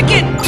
like it?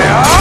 Yeah!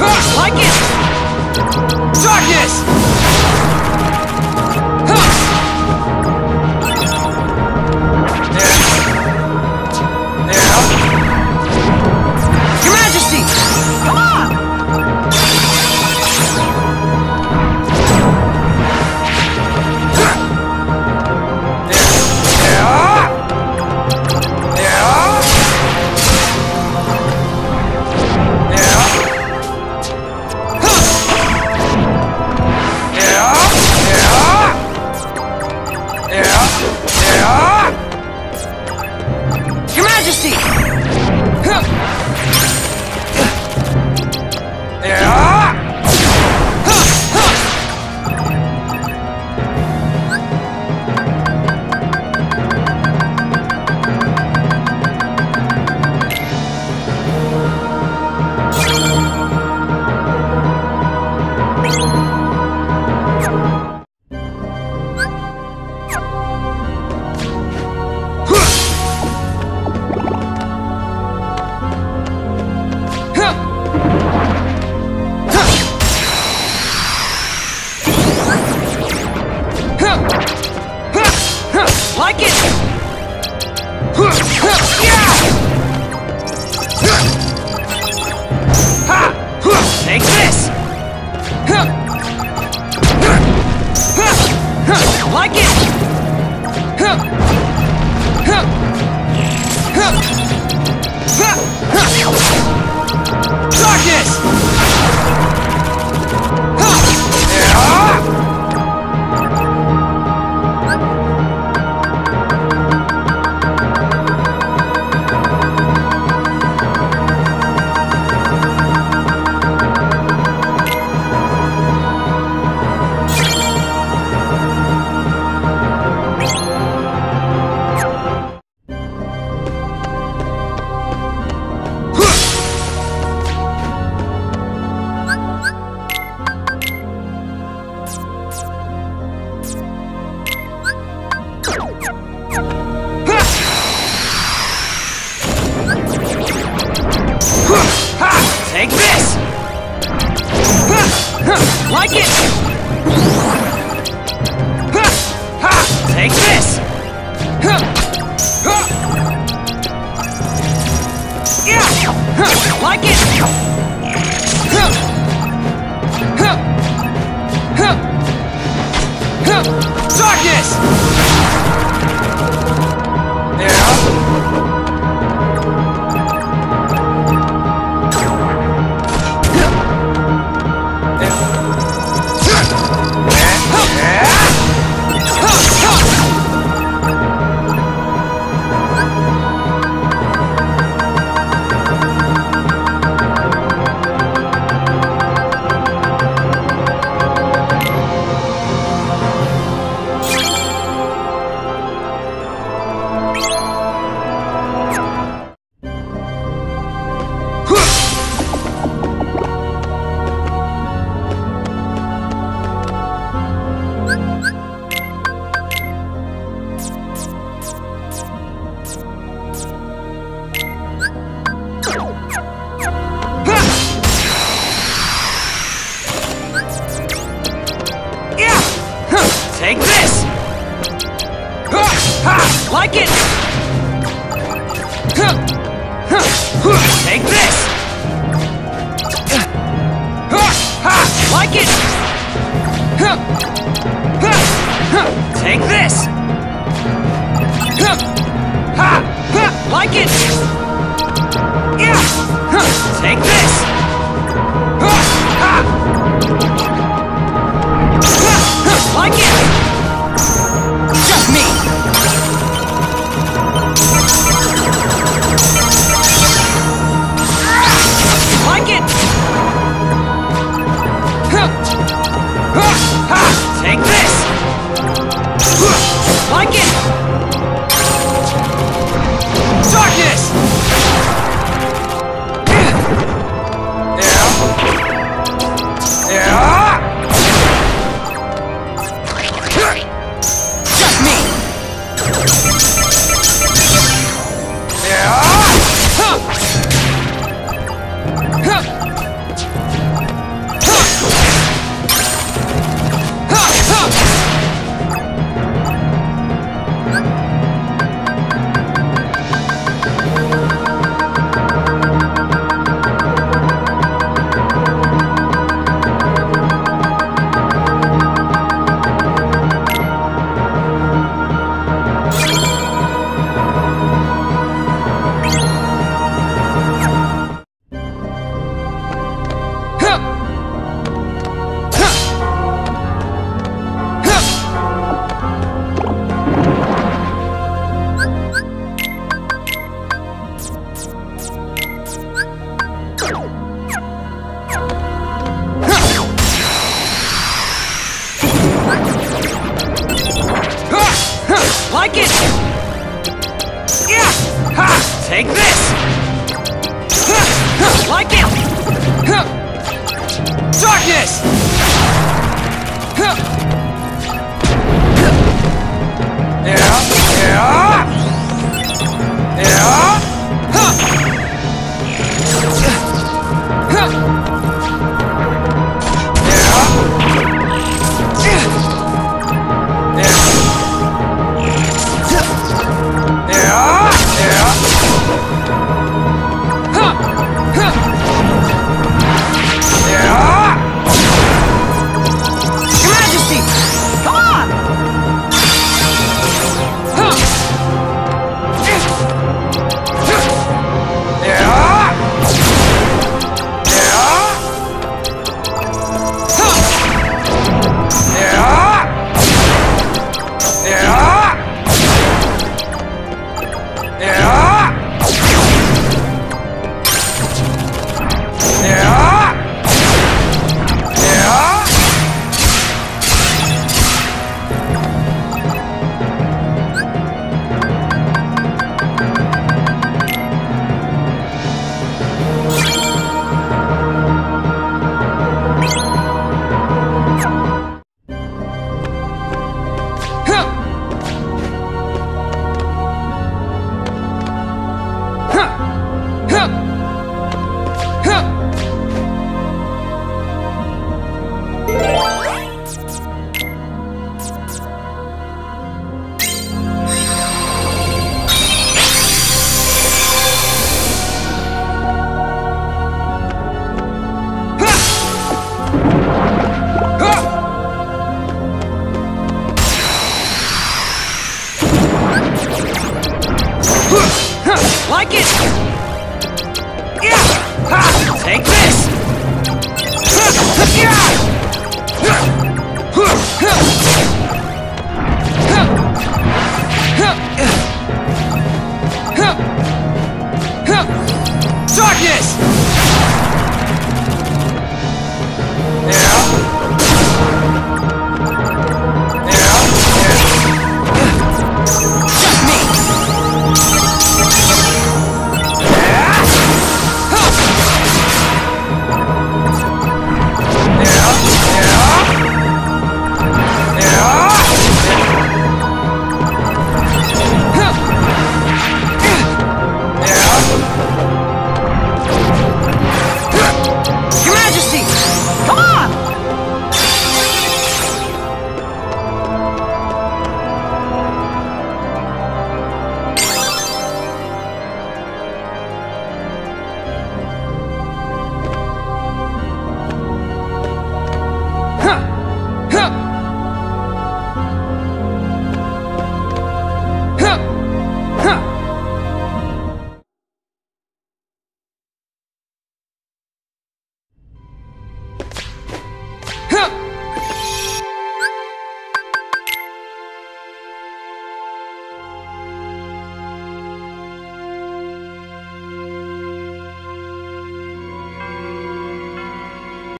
Like it? Darkness!